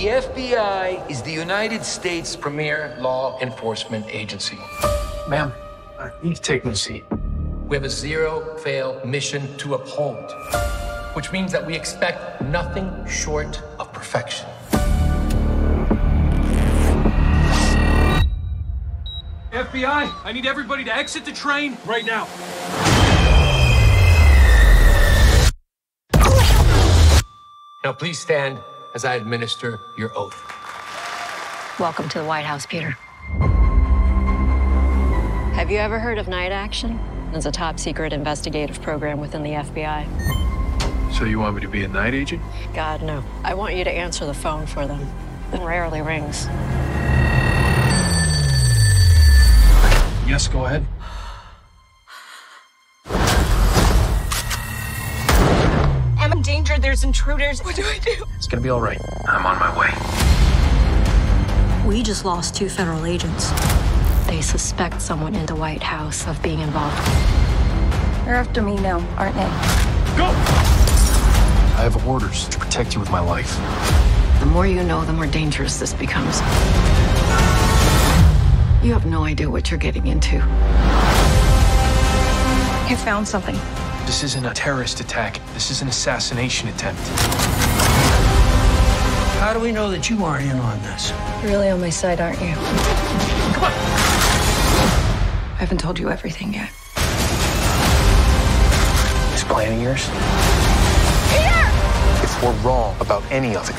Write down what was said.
The FBI is the United States premier law enforcement agency. Ma'am, I need to take my seat. We have a zero fail mission to uphold, which means that we expect nothing short of perfection. FBI, I need everybody to exit the train right now. Now, please stand as I administer your oath. Welcome to the White House, Peter. Have you ever heard of Night Action? It's a top secret investigative program within the FBI. So you want me to be a night agent? God, no. I want you to answer the phone for them. It rarely rings. Yes, go ahead. Danger. There's intruders. What do I do? It's gonna be all right. I'm on my way. We just lost two federal agents. They suspect someone in the White House of being involved. They're after me now, aren't they? Go! I have orders to protect you with my life. The more you know, the more dangerous this becomes. You have no idea what you're getting into. I found something. This isn't a terrorist attack. This is an assassination attempt. How do we know that you aren't in on this? You're really on my side, aren't you? Come on! I haven't told you everything yet. This plan of yours? If we're wrong about any of it,